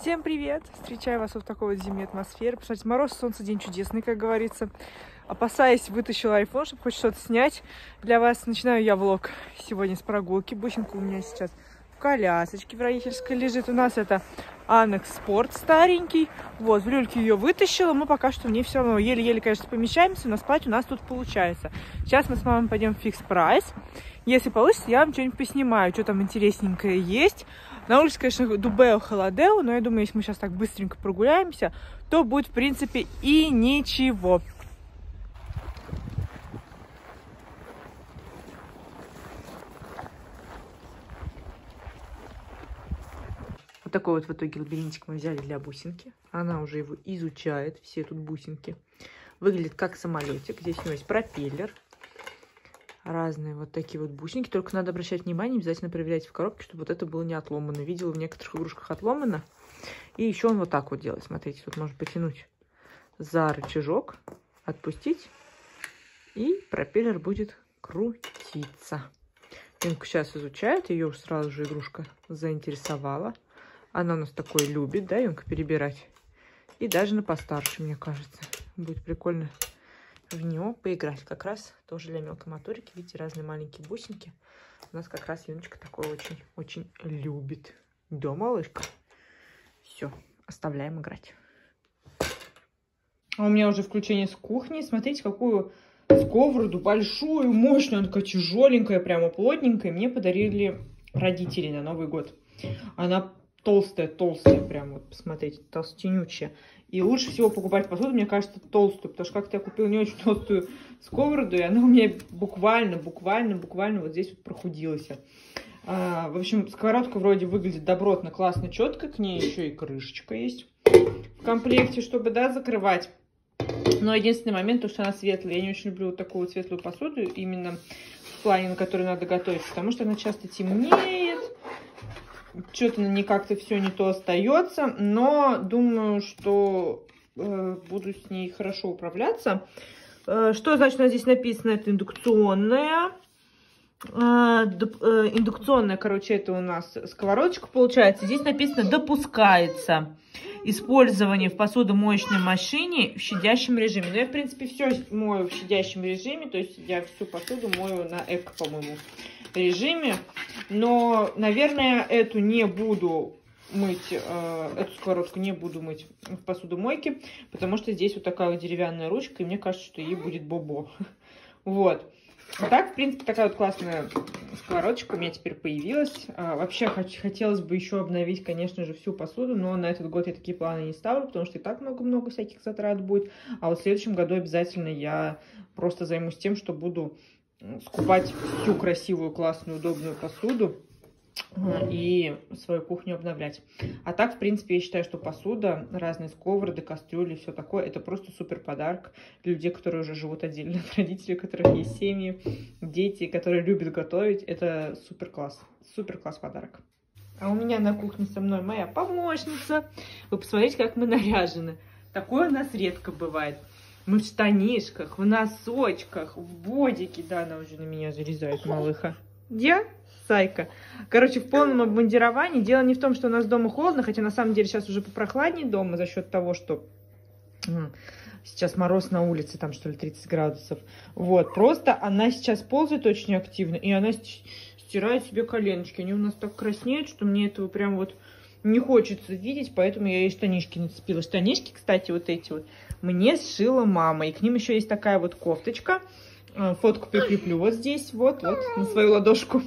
Всем привет! Встречаю вас в такой вот зимней атмосфере. Посмотрите, мороз, солнце, день чудесный, как говорится. Опасаясь, вытащила iPhone, чтобы хоть что-то снять для вас. Начинаю я влог сегодня с прогулки. Бусинка у меня сейчас в колясочке в родительской лежит. У нас это Анекс Спорт старенький. Вот, в люльке ее вытащила. Мы пока что в ней все равно еле-еле, конечно, помещаемся, но спать у нас тут получается. Сейчас мы с мамой пойдем в фикс прайс. Если получится, я вам что-нибудь поснимаю, что там интересненькое есть. На улице, конечно, дубео холодео, но я думаю, если мы сейчас так быстренько прогуляемся, то будет, в принципе, и ничего. Вот такой вот в итоге лабиринтик мы взяли для бусинки. Она уже его изучает, все тут бусинки. Выглядит как самолетик. Здесь у него есть пропеллер. Разные вот такие вот бусинки. Только надо обращать внимание, обязательно проверять в коробке, чтобы вот это было не отломано. Видела в некоторых игрушках отломано. И еще он вот так вот делает. Смотрите, тут можно потянуть за рычажок, отпустить. И пропеллер будет крутиться. Инка сейчас изучает. Ее сразу же игрушка заинтересовала. Она у нас такое любит, да, Юнка, перебирать. И даже на постарше, мне кажется. Будет прикольно в него поиграть. Как раз тоже для мелкой моторики. Видите, разные маленькие бусинки. У нас как раз Юночка такое очень-очень любит. Да, малышка? Все, оставляем играть. А у меня уже включение с кухни. Смотрите, какую сковороду большую, мощную. Она такая тяжеленькая, прямо плотненькая. Мне подарили родители на Новый год. Она толстая, толстая, прям вот, посмотрите, толстенючая. И лучше всего покупать посуду, мне кажется, толстую, потому что как-то я купила не очень толстую сковороду, и она у меня буквально, буквально, буквально вот здесь вот прохудилась. А, в общем, сковородка вроде выглядит добротно, классно, четко, к ней еще и крышечка есть в комплекте, чтобы, да, закрывать. Но единственный момент, то, что она светлая. Я не очень люблю вот такую вот светлую посуду, именно в плане, на которую надо готовить, потому что она часто темнеет, что-то не как-то все не то остается, но думаю, что э, буду с ней хорошо управляться. Э, что значит у нас здесь написано? Это индукционная. Э, э, индукционная, короче, это у нас сковородочка получается. Здесь написано «допускается» использование в посудомоечной машине в щадящем режиме. Ну, я, в принципе, все мою в щадящем режиме, то есть я всю посуду мою на эко, по-моему, режиме. Но, наверное, эту не буду мыть, э, эту сковородку не буду мыть в посудомойке, потому что здесь вот такая вот деревянная ручка, и мне кажется, что ей будет бобо. Вот. А так, в принципе, такая вот классная сковородочка у меня теперь появилась. А, вообще, хоч хотелось бы еще обновить, конечно же, всю посуду, но на этот год я такие планы не ставлю, потому что и так много-много всяких затрат будет. А вот в следующем году обязательно я просто займусь тем, что буду скупать всю красивую, классную, удобную посуду и свою кухню обновлять. А так, в принципе, я считаю, что посуда, разные сковороды, кастрюли, все такое, это просто супер подарок для людей, которые уже живут отдельно от родителей, у которых есть семьи, дети, которые любят готовить. Это супер класс, супер класс подарок. А у меня на кухне со мной моя помощница. Вы посмотрите, как мы наряжены. Такое у нас редко бывает. Мы в штанишках, в носочках, в бодике. Да, она уже на меня зарезает, малыха. Где? Сайка. Короче, в полном обмундировании. Дело не в том, что у нас дома холодно, хотя на самом деле сейчас уже попрохладнее дома за счет того, что сейчас мороз на улице, там что ли 30 градусов. Вот, просто она сейчас ползает очень активно, и она стирает себе коленочки. Они у нас так краснеют, что мне этого прям вот не хочется видеть, поэтому я ей штанишки нацепила. Штанишки, кстати, вот эти вот, мне сшила мама. И к ним еще есть такая вот кофточка. Э, фотку прикреплю вот здесь, вот, вот, на свою ладошку.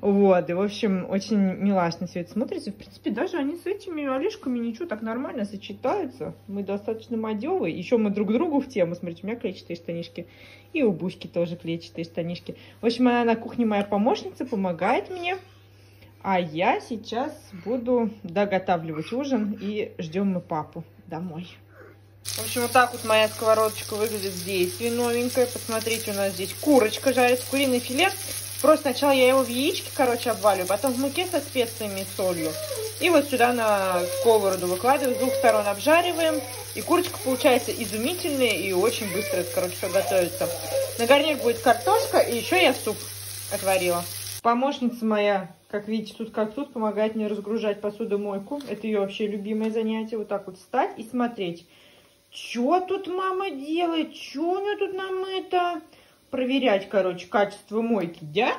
Вот, и, в общем, очень милашно все это смотрится. В принципе, даже они с этими олешками ничего, так нормально сочетаются. Мы достаточно модевые. Еще мы друг другу в тему. Смотрите, у меня клетчатые штанишки. И у Буськи тоже клетчатые штанишки. В общем, она на кухне моя помощница, помогает мне. А я сейчас буду доготавливать ужин и ждем мы папу домой. В общем, вот так вот моя сковородочка выглядит здесь, новенькая. Посмотрите, у нас здесь курочка жарится, куриный филе. Просто сначала я его в яичке, короче, обваливаю, потом в муке со специями и солью. И вот сюда на сковороду выкладываю, с двух сторон обжариваем. И курочка получается изумительная и очень быстро, короче, все готовится. На гарнир будет картошка, и еще я суп отварила. помощница моя, как видите, тут как тут, помогает мне разгружать посудомойку. Это ее вообще любимое занятие. Вот так вот встать и смотреть. Что тут мама делает? Что у нее тут намыто? Проверять, короче, качество мойки, да?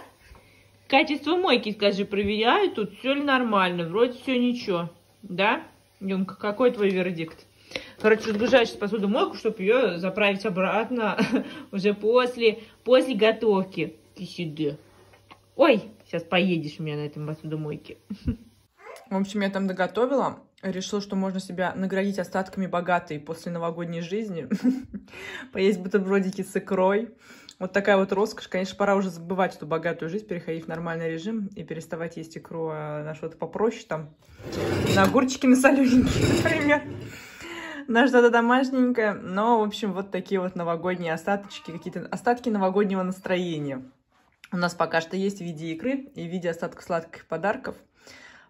Качество мойки, скажи, проверяю, тут все ли нормально, вроде все ничего, да? Юнка, какой твой вердикт? Короче, разгружаю сейчас посудомойку, чтобы ее заправить обратно уже после, после готовки. Ты сюда. Ой, сейчас поедешь у меня на этом посудомойке. В общем, я там доготовила. Решила, что можно себя наградить остатками богатой после новогодней жизни. Поесть бутербродики с икрой. Вот такая вот роскошь. Конечно, пора уже забывать эту богатую жизнь, переходить в нормальный режим и переставать есть икру а на что-то попроще там. На огурчики на солененькие, например на что-то домашненькое. Но, в общем, вот такие вот новогодние остаточки, какие-то остатки новогоднего настроения. У нас пока что есть в виде икры и в виде остатков сладких подарков.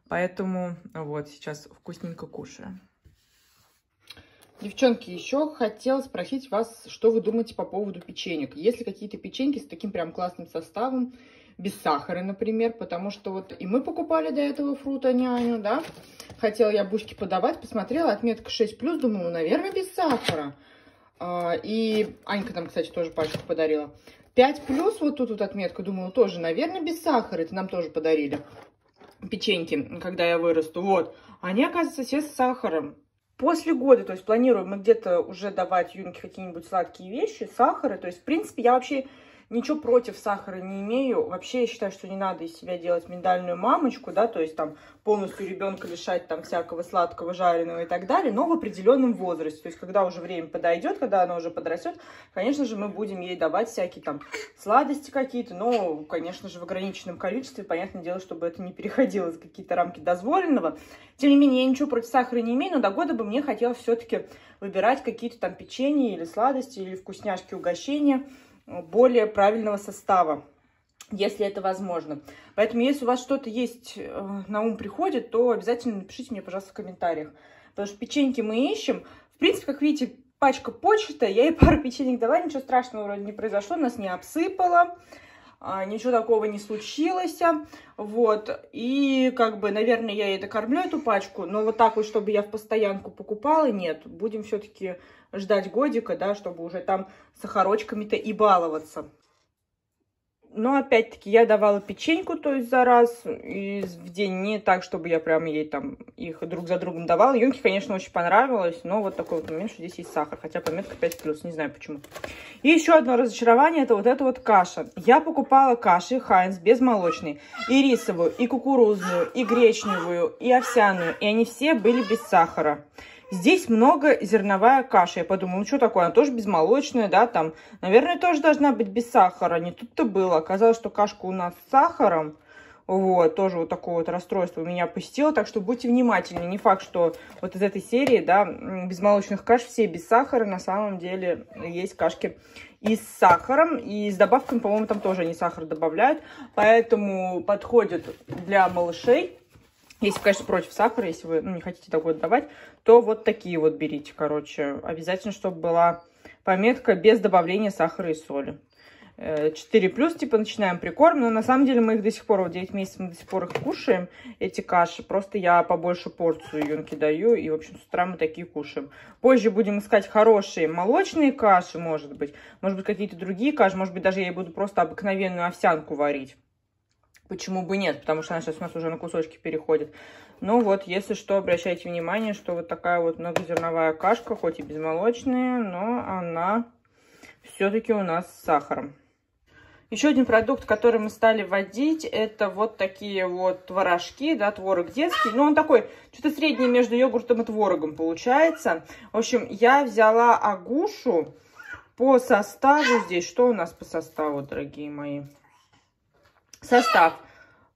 Поэтому вот сейчас вкусненько кушаем. Девчонки, еще хотела спросить вас, что вы думаете по поводу печенек. Есть ли какие-то печеньки с таким прям классным составом, без сахара, например, потому что вот и мы покупали до этого фрута няню, да, хотела я бушки подавать, посмотрела, отметка 6+, думаю, ну, наверное, без сахара. А, и Анька там, кстати, тоже пачку подарила. 5 плюс, вот тут вот отметка, думаю, тоже, наверное, без сахара, это нам тоже подарили. Печеньки, когда я вырасту, вот. Они, оказывается, все с сахаром. После года, то есть планируем мы где-то уже давать Юнке какие-нибудь сладкие вещи, сахары. То есть, в принципе, я вообще Ничего против сахара не имею. Вообще, я считаю, что не надо из себя делать миндальную мамочку, да, то есть там полностью ребенка лишать там всякого сладкого, жареного и так далее, но в определенном возрасте. То есть, когда уже время подойдет, когда она уже подрастет, конечно же, мы будем ей давать всякие там сладости какие-то, но, конечно же, в ограниченном количестве, понятное дело, чтобы это не переходило за какие-то рамки дозволенного. Тем не менее, я ничего против сахара не имею, но до года бы мне хотелось все-таки выбирать какие-то там печенья или сладости, или вкусняшки, угощения, более правильного состава, если это возможно. Поэтому, если у вас что-то есть, э, на ум приходит, то обязательно напишите мне, пожалуйста, в комментариях. Потому что печеньки мы ищем. В принципе, как видите, пачка почта, я ей пару печенек давала, ничего страшного вроде не произошло, нас не обсыпало. А, ничего такого не случилось, вот, и, как бы, наверное, я это кормлю, эту пачку, но вот так вот, чтобы я в постоянку покупала, нет, будем все-таки ждать годика, да, чтобы уже там сахарочками-то и баловаться. Но опять-таки я давала печеньку, то есть за раз и в день, не так, чтобы я прям ей там их друг за другом давала. Юнке, конечно, очень понравилось, но вот такой вот момент, что здесь есть сахар, хотя пометка 5+, не знаю почему. И еще одно разочарование, это вот эта вот каша. Я покупала каши Хайнс безмолочные, и рисовую, и кукурузную, и гречневую, и овсяную, и они все были без сахара. Здесь много зерновая каша. Я подумала, ну что такое, она тоже безмолочная, да, там, наверное, тоже должна быть без сахара. Не тут-то было. Оказалось, что кашка у нас с сахаром. Вот, тоже вот такое вот расстройство меня посетило, так что будьте внимательны. Не факт, что вот из этой серии, да, безмолочных каш все без сахара, на самом деле есть кашки и с сахаром, и с добавками, по-моему, там тоже они сахар добавляют, поэтому подходит для малышей. Если, конечно, против сахара, если вы ну, не хотите такой давать, то вот такие вот берите, короче. Обязательно, чтобы была пометка без добавления сахара и соли. 4 э, плюс, типа, начинаем прикорм, но на самом деле мы их до сих пор, вот 9 месяцев мы до сих пор их кушаем, эти каши, просто я побольше порцию юнки даю, и, в общем, с утра мы такие кушаем. Позже будем искать хорошие молочные каши, может быть, может быть, какие-то другие каши, может быть, даже я буду просто обыкновенную овсянку варить. Почему бы нет? Потому что она сейчас у нас уже на кусочки переходит. Ну вот, если что, обращайте внимание, что вот такая вот многозерновая кашка, хоть и безмолочная, но она все-таки у нас с сахаром. Еще один продукт, который мы стали вводить, это вот такие вот творожки, да, творог детский. Ну, он такой, что-то среднее между йогуртом и творогом получается. В общем, я взяла агушу по составу здесь. Что у нас по составу, дорогие мои? Состав.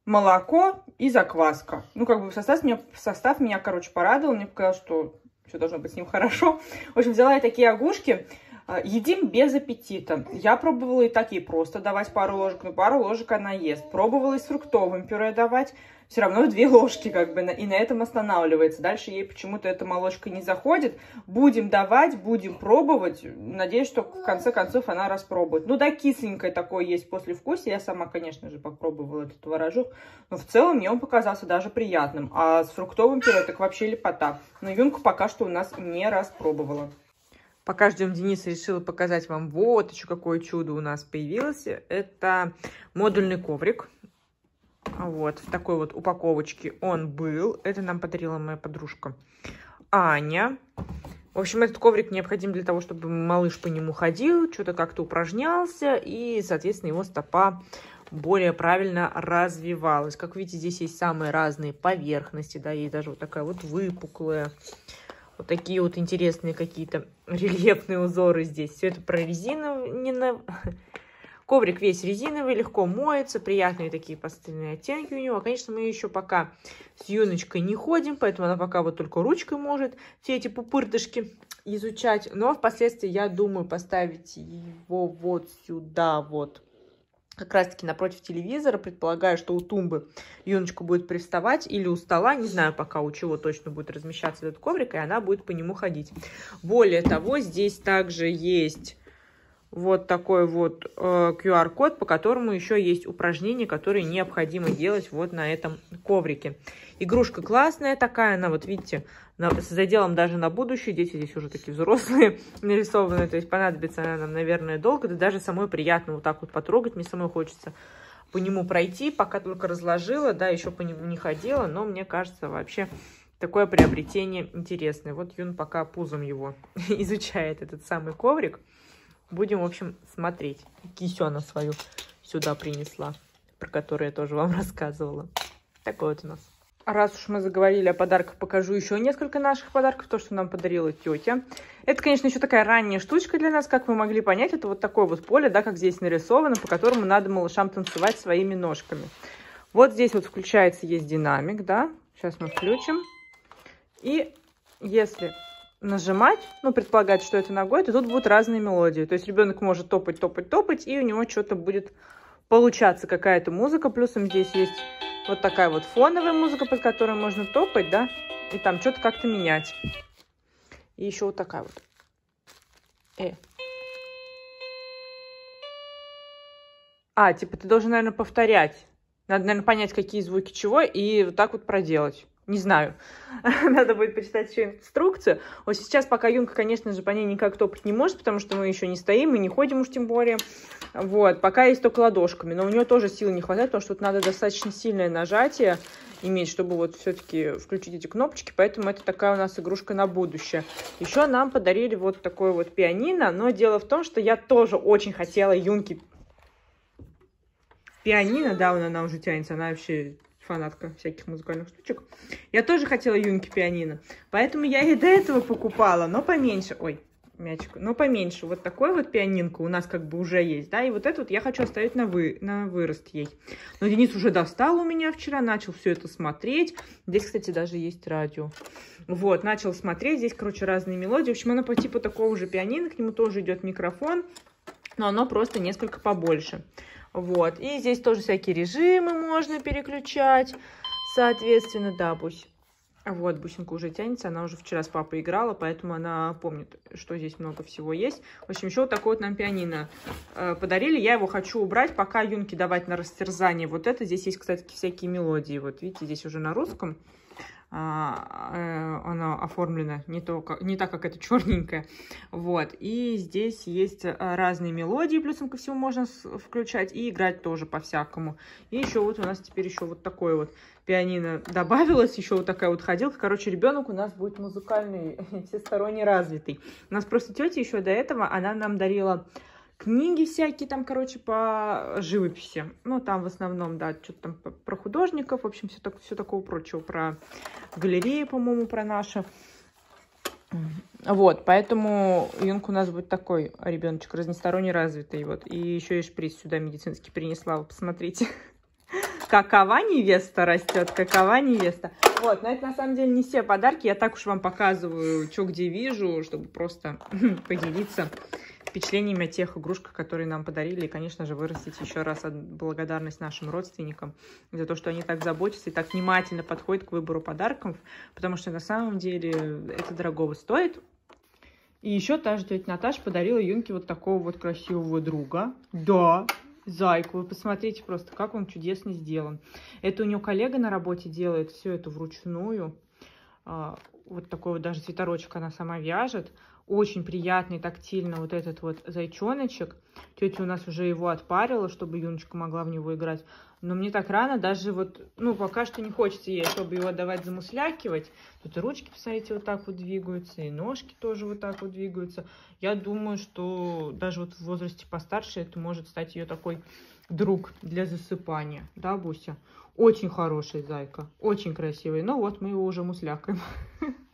Молоко и закваска. Ну, как бы состав меня, состав меня, короче, порадовал. Мне показалось, что все должно быть с ним хорошо. В общем, взяла я такие огушки. А, едим без аппетита. Я пробовала и такие просто давать пару ложек, но пару ложек она ест. Пробовала и с фруктовым пюре давать. Все равно две ложки как бы, и на этом останавливается. Дальше ей почему-то эта молочка не заходит. Будем давать, будем пробовать. Надеюсь, что в конце концов она распробует. Ну да, кисленькое такое есть после вкуса. Я сама, конечно же, попробовала этот творожок. Но в целом мне он показался даже приятным. А с фруктовым пюре так вообще лепота. Но Юнка пока что у нас не распробовала. Пока ждем Дениса, решила показать вам вот еще какое чудо у нас появилось. Это модульный коврик. Вот, в такой вот упаковочке он был. Это нам подарила моя подружка Аня. В общем, этот коврик необходим для того, чтобы малыш по нему ходил, что-то как-то упражнялся, и, соответственно, его стопа более правильно развивалась. Как видите, здесь есть самые разные поверхности, да, есть даже вот такая вот выпуклая, вот такие вот интересные какие-то рельефные узоры здесь. Все это прорезинено, Коврик весь резиновый, легко моется, приятные такие пастельные оттенки у него. Конечно, мы еще пока с юночкой не ходим, поэтому она пока вот только ручкой может все эти пупыртышки изучать. Но впоследствии я думаю поставить его вот сюда вот как раз-таки напротив телевизора, предполагаю, что у тумбы юночка будет приставать или у стола, не знаю пока у чего точно будет размещаться этот коврик, и она будет по нему ходить. Более того, здесь также есть вот такой вот э, QR-код, по которому еще есть упражнения, которые необходимо делать вот на этом коврике. Игрушка классная такая, она вот видите, с заделом даже на будущее. Дети здесь уже такие взрослые нарисованы, то есть понадобится она нам, наверное, долго. Да даже самой приятно вот так вот потрогать, мне самой хочется по нему пройти, пока только разложила, да, еще по нему не ходила, но мне кажется вообще такое приобретение интересное. Вот Юн пока пузом его изучает, этот самый коврик. Будем, в общем, смотреть. Кисена свою сюда принесла, про которую я тоже вам рассказывала. Такой вот у нас. Раз уж мы заговорили о подарках, покажу еще несколько наших подарков. То, что нам подарила тетя. Это, конечно, еще такая ранняя штучка для нас, как вы могли понять. Это вот такое вот поле, да, как здесь нарисовано, по которому надо малышам танцевать своими ножками. Вот здесь вот включается, есть динамик, да. Сейчас мы включим. И если нажимать, ну, предполагать, что это ногой, то тут будут разные мелодии. То есть ребенок может топать, топать, топать, и у него что-то будет получаться, какая-то музыка. Плюсом здесь есть вот такая вот фоновая музыка, под которой можно топать, да, и там что-то как-то менять. И еще вот такая вот. Э. А, типа ты должен, наверное, повторять. Надо, наверное, понять, какие звуки чего, и вот так вот проделать. Не знаю. Надо будет почитать еще инструкцию. Вот сейчас пока Юнка, конечно же, по ней никак топать не может, потому что мы еще не стоим, мы не ходим уж тем более. Вот, пока есть только ладошками. Но у нее тоже силы не хватает, потому что тут надо достаточно сильное нажатие иметь, чтобы вот все-таки включить эти кнопочки. Поэтому это такая у нас игрушка на будущее. Еще нам подарили вот такое вот пианино. Но дело в том, что я тоже очень хотела Юнке пианино. Да, она уже тянется. Она вообще фанатка всяких музыкальных штучек. Я тоже хотела Юнки пианино, поэтому я и до этого покупала, но поменьше. Ой, мячик, но поменьше. Вот такой вот пианинка у нас как бы уже есть, да, и вот этот вот я хочу оставить на, вы, на вырост ей. Но Денис уже достал у меня вчера, начал все это смотреть. Здесь, кстати, даже есть радио. Вот, начал смотреть, здесь, короче, разные мелодии. В общем, оно по типу такого же пианино, к нему тоже идет микрофон, но оно просто несколько побольше. Вот. И здесь тоже всякие режимы можно переключать. Соответственно, да, Бусь. Вот, бусинка уже тянется, она уже вчера с папой играла, поэтому она помнит, что здесь много всего есть. В общем, еще вот такой вот нам пианино э, подарили. Я его хочу убрать, пока Юнке давать на растерзание. Вот это, здесь есть, кстати, всякие мелодии. Вот видите, здесь уже на русском. А, э, она оформлена не, то, как, не так, как это черненькая. Вот. И здесь есть э, разные мелодии, плюсом ко всему можно включать и играть тоже по-всякому. И еще вот у нас теперь еще вот такое вот пианино добавилось, еще вот такая вот ходилка. Короче, ребенок у нас будет музыкальный, всесторонне развитый. У нас просто тетя еще до этого, она нам дарила книги всякие там, короче, по живописи. Ну, там в основном, да, что-то там про художников, в общем, все, так, все такого прочего, про галереи, по-моему, про наши. Вот, поэтому Юнг у нас будет такой ребеночек разносторонне развитый. Вот. И еще и шприц сюда медицинский принесла, вы посмотрите. Какова невеста растет, какова невеста. Вот, но это на самом деле не все подарки. Я так уж вам показываю, что где вижу, чтобы просто поделиться впечатлениями о тех игрушках, которые нам подарили. И, конечно же, вырастить еще раз благодарность нашим родственникам за то, что они так заботятся и так внимательно подходят к выбору подарков, потому что на самом деле это дорогого стоит. И еще та же тетя Наташа подарила Юнке вот такого вот красивого друга. Да, зайку. Вы посмотрите просто, как он чудесно сделан. Это у нее коллега на работе делает все это вручную. А, вот такой вот даже цветорочек она сама вяжет. Очень приятный, тактильно вот этот вот зайчоночек. Тетя у нас уже его отпарила, чтобы Юночка могла в него играть. Но мне так рано, даже вот, ну, пока что не хочется ей, чтобы его давать замуслякивать. Тут и ручки, посмотрите, вот так вот двигаются, и ножки тоже вот так вот двигаются. Я думаю, что даже вот в возрасте постарше это может стать ее такой друг для засыпания. Да, Буся? Очень хороший зайка, очень красивый. Но вот мы его уже муслякаем.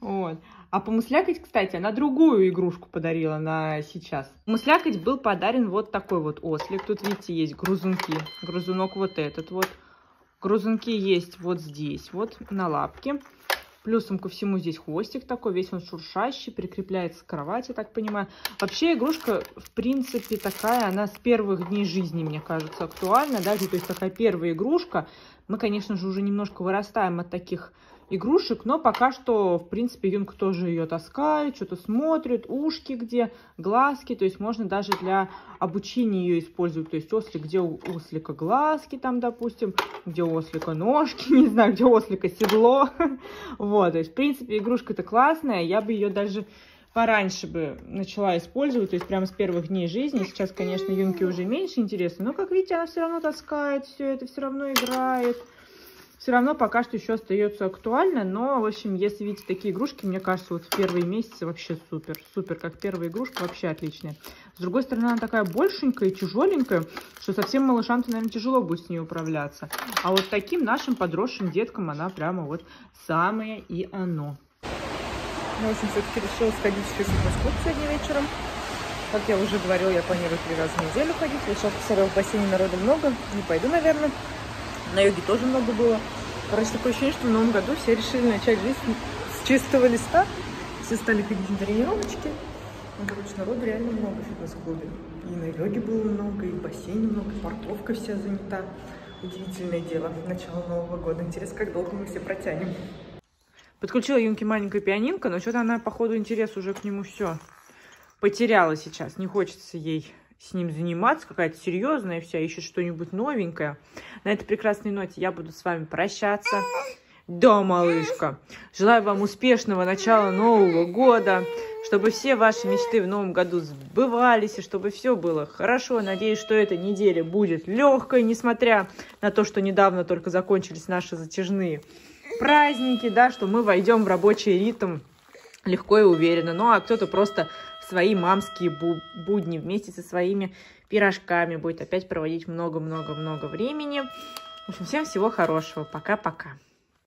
Вот. А помыслякать, кстати, она другую игрушку подарила на сейчас. Помыслякать был подарен вот такой вот ослик. Тут, видите, есть грузунки. Грузунок вот этот вот. Грузунки есть вот здесь, вот на лапке. Плюсом ко всему здесь хвостик такой, весь он шуршащий, прикрепляется к кровати, так понимаю. Вообще игрушка, в принципе, такая, она с первых дней жизни, мне кажется, актуальна, да, то есть такая первая игрушка. Мы, конечно же, уже немножко вырастаем от таких игрушек, но пока что, в принципе, Юнг тоже ее таскает, что-то смотрит, ушки где, глазки, то есть можно даже для обучения ее использовать, то есть ослик, где у ослика глазки там, допустим, где у ослика ножки, не знаю, где у ослика седло, вот, то есть, в принципе, игрушка-то классная, я бы ее даже пораньше бы начала использовать, то есть прямо с первых дней жизни. Сейчас, конечно, Юнке уже меньше интересно, но, как видите, она все равно таскает все это, все равно играет все равно пока что еще остается актуально, но, в общем, если видите такие игрушки, мне кажется, вот в первые месяцы вообще супер, супер, как первая игрушка, вообще отличная. С другой стороны, она такая большенькая и тяжеленькая, что совсем малышам-то, наверное, тяжело будет с ней управляться. А вот таким нашим подросшим деткам она прямо вот самое и оно. Ну, в общем, все-таки решила сходить в физкультур сегодня вечером. Как я уже говорила, я планирую три раза в неделю ходить. Я сейчас посмотрела, в бассейне народу много. Не пойду, наверное. На йоге тоже много было. Короче, такое ощущение, что в новом году все решили начать жизнь с чистого листа. Все стали ходить на тренировочки. Ну, короче, народу реально много в фитнес-клубе. И на йоге было много, и в бассейне много, парковка вся занята. Удивительное дело. Начало Нового года. Интересно, как долго мы все протянем. Подключила Юнке маленькая пианинка, но что-то она, походу, интерес уже к нему все потеряла сейчас. Не хочется ей с ним заниматься, какая-то серьезная вся, ищет что-нибудь новенькое. На этой прекрасной ноте я буду с вами прощаться. Да, малышка. Желаю вам успешного начала Нового года, чтобы все ваши мечты в Новом году сбывались, и чтобы все было хорошо. Надеюсь, что эта неделя будет легкой, несмотря на то, что недавно только закончились наши затяжные праздники, да, что мы войдем в рабочий ритм легко и уверенно. Ну, а кто-то просто свои мамские будни вместе со своими пирожками. Будет опять проводить много-много-много времени. В общем, всем всего хорошего. Пока-пока.